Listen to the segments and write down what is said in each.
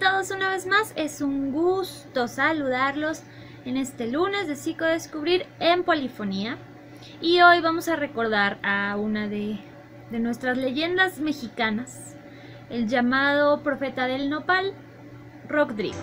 todos una vez más, es un gusto saludarlos en este lunes de Psicodescubrir en Polifonía. Y hoy vamos a recordar a una de, de nuestras leyendas mexicanas, el llamado profeta del nopal, Rodrigo.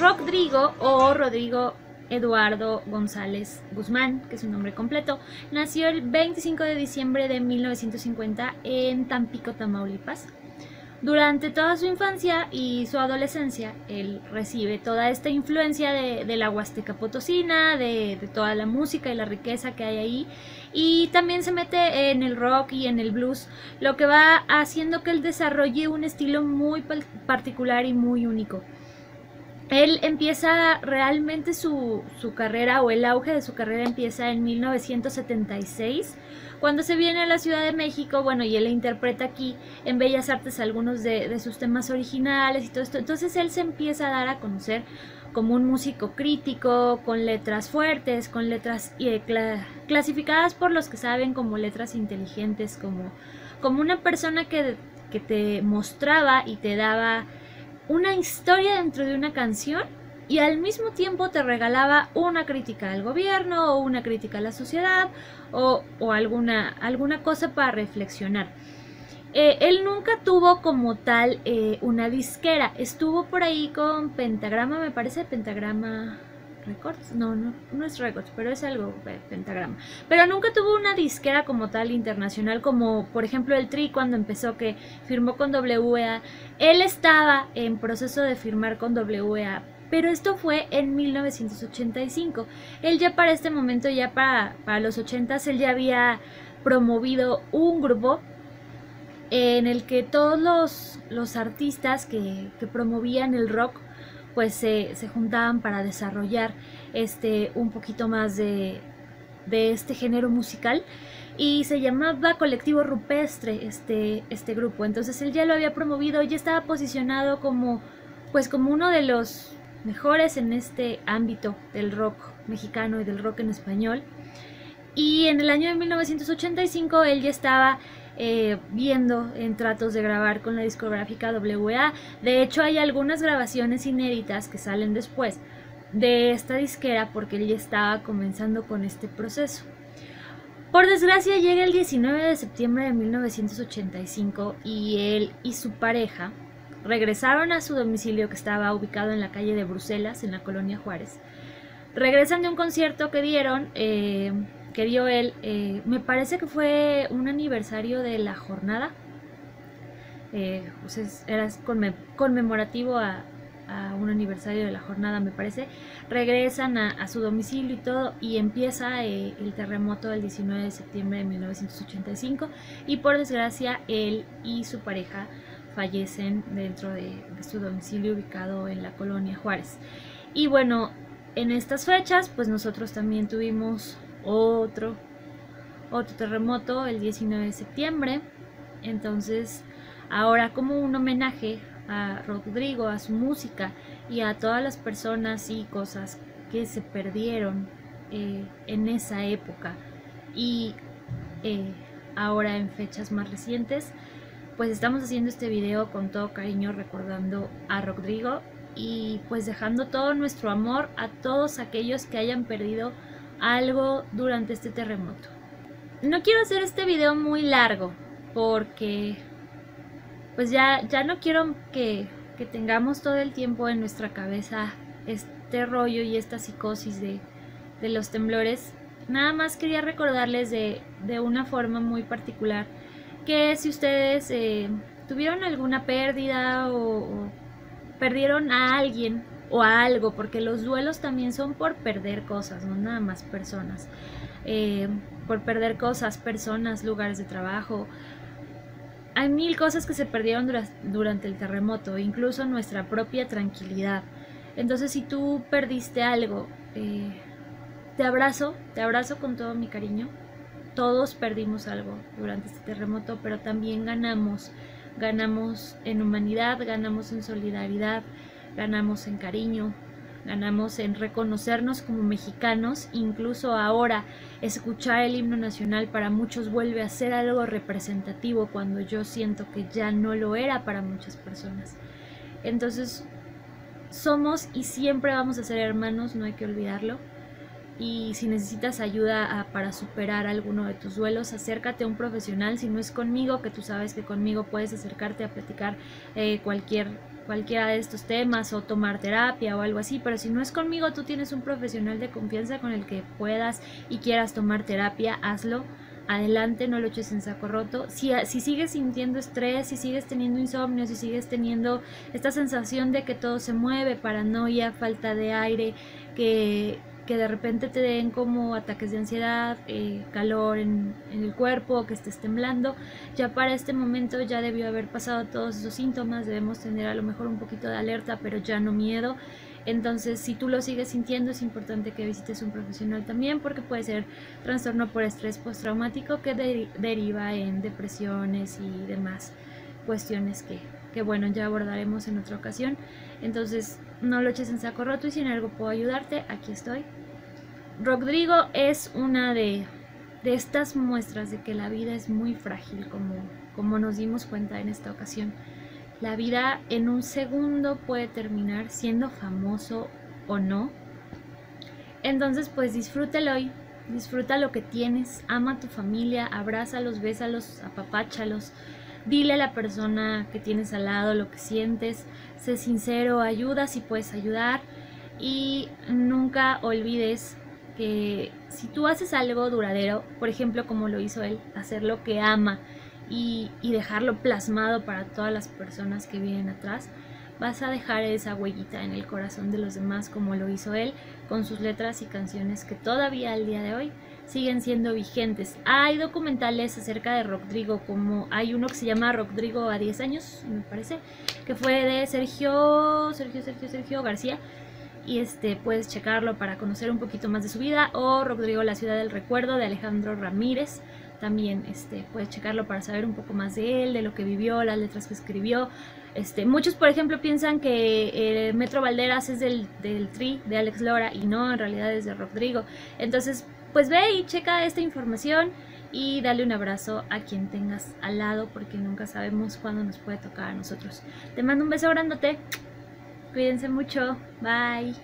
Rodrigo o Rodrigo Eduardo González Guzmán, que es su nombre completo, nació el 25 de diciembre de 1950 en Tampico, Tamaulipas. Durante toda su infancia y su adolescencia, él recibe toda esta influencia de, la Huasteca Potosina, de, de, toda la música y la riqueza que hay ahí, y también se mete en el rock y en el blues, lo que va haciendo que él desarrolle un estilo muy particular y muy único él empieza realmente su, carrera o el auge de su carrera empieza en 1976 cuando se viene a la Ciudad de México, bueno, y él interpreta aquí en Bellas Artes algunos de, sus temas originales y todo esto. Entonces él se empieza a dar a conocer como un músico crítico, con letras fuertes, con letras eh, clasificadas por los que saben como letras inteligentes, como, como una persona que, que te mostraba y te daba una historia dentro de una canción y al mismo tiempo te regalaba una crítica al gobierno o una crítica a la sociedad o, alguna, alguna cosa para reflexionar. Eh, él nunca tuvo como tal eh, una disquera, estuvo por ahí con Pentagrama, me parece Pentagrama Records, no, no, no es Records, pero es algo pentagrama. Pero nunca tuvo una disquera como tal internacional, como por ejemplo el Tri cuando empezó que firmó con WEA. Él estaba en proceso de firmar con WEA, pero esto fue en 1985. Él ya para este momento, ya para, para los 80 él ya había promovido un grupo en el que todos los, los artistas que, que promovían el rock pues se, juntaban para desarrollar este un poquito más de, este género musical y se llamaba Colectivo Rupestre este, este grupo. Entonces él ya lo había promovido, ya estaba posicionado como pues como uno de los mejores en este ámbito del rock mexicano y del rock en español. Y en el año de 1985 él ya estaba eh, viendo en tratos de grabar con la discográfica WA. De hecho, hay algunas grabaciones inéditas que salen después de esta disquera porque él ya estaba comenzando con este proceso. Por desgracia llega el 19 de septiembre de 1985 y él y su pareja regresaron a su domicilio que estaba ubicado en la calle de Bruselas, en la colonia Juárez. Regresan de un concierto que dieron eh, que dio él, eh, me parece que fue un aniversario de la jornada, eh, pues era conmemorativo a, un aniversario de la jornada, me parece, regresan a, su domicilio y todo, y empieza eh, el terremoto del 19 de septiembre de 1985, y por desgracia él y su pareja fallecen dentro de, de su domicilio ubicado en la colonia Juárez. Y bueno, en estas fechas, pues nosotros también tuvimos otro, otro terremoto el 19 de septiembre. Entonces, ahora como un homenaje a Rodrigo, a su música y a todas las personas y cosas que se perdieron eh, en esa época y eh, ahora en fechas más recientes, pues estamos haciendo este video con todo cariño recordando a Rodrigo y pues dejando todo nuestro amor a todos aquellos que hayan perdido algo durante este terremoto. No quiero hacer este video muy largo porque pues ya, ya no quiero que, que tengamos todo el tiempo en nuestra cabeza este rollo y esta psicosis de, de los temblores. Nada más quería recordarles de, de, una forma muy particular que si ustedes eh, tuvieron alguna pérdida o perdieron a alguien o algo, porque los duelos también son por perder cosas, no nada más personas. Eh, por perder cosas, personas, lugares de trabajo. Hay mil cosas que se perdieron durante el terremoto, incluso nuestra propia tranquilidad. Entonces si tú perdiste algo, eh, te abrazo, te abrazo con todo mi cariño. Todos perdimos algo durante este terremoto, pero también ganamos. Ganamos en humanidad, ganamos en solidaridad, ganamos en cariño, ganamos en reconocernos como mexicanos, incluso ahora escuchar el himno nacional para muchos vuelve a ser algo representativo cuando yo siento que ya no lo era para muchas personas. Entonces, somos y siempre vamos a ser hermanos, no hay que olvidarlo. Y si necesitas ayuda para superar alguno de tus duelos, acércate a un profesional. Si no es conmigo, que tú sabes que conmigo puedes acercarte a platicar eh, cualquier cualquiera de estos temas o tomar terapia o algo así, pero si no es conmigo, tú tienes un profesional de confianza con el que puedas y quieras tomar terapia, hazlo. Adelante, no lo eches en saco roto. Si, si sigues sintiendo estrés, si sigues teniendo insomnio, si sigues teniendo esta sensación de que todo se mueve, paranoia, falta de aire, que que de repente te den como ataques de ansiedad, eh, calor en, el cuerpo, que estés temblando, ya para este momento ya debió haber pasado todos esos síntomas, debemos tener a lo mejor un poquito de alerta, pero ya no miedo. Entonces, si tú lo sigues sintiendo, es importante que visites un profesional también porque puede ser trastorno por estrés postraumático que deriva en depresiones y demás cuestiones que, que, bueno, ya abordaremos en otra ocasión. Entonces, no lo eches en saco roto y si en algo puedo ayudarte, aquí estoy. Rodrigo es una de, de estas muestras de que la vida es muy frágil, como, como nos dimos cuenta en esta ocasión. La vida en un segundo puede terminar siendo famoso o no. Entonces, pues disfrútalo hoy, disfruta lo que tienes, ama a tu familia, abrázalos, bésalos, apapáchalos Dile a la persona que tienes al lado lo que sientes, sé sincero, ayuda si puedes ayudar y nunca olvides que si tú haces algo duradero, por ejemplo como lo hizo él, hacer lo que ama y, y dejarlo plasmado para todas las personas que vienen atrás, vas a dejar esa huellita en el corazón de los demás como lo hizo él con sus letras y canciones que todavía al día de hoy siguen siendo vigentes. Hay documentales acerca de Rodrigo, como hay uno que se llama Rodrigo a 10 años, me parece, que fue de Sergio, Sergio, Sergio, Sergio García. Y este puedes checarlo para conocer un poquito más de su vida. O Rodrigo, la ciudad del recuerdo de Alejandro Ramírez. También este, puedes checarlo para saber un poco más de él, de lo que vivió, las letras que escribió. Este, muchos, por ejemplo, piensan que eh, Metro Valderas es del, del Tri, de Alex Lora, y no, en realidad es de Rodrigo. Entonces, pues ve y checa esta información y dale un abrazo a quien tengas al lado porque nunca sabemos cuándo nos puede tocar a nosotros. Te mando un beso grandote. Cuídense mucho. Bye.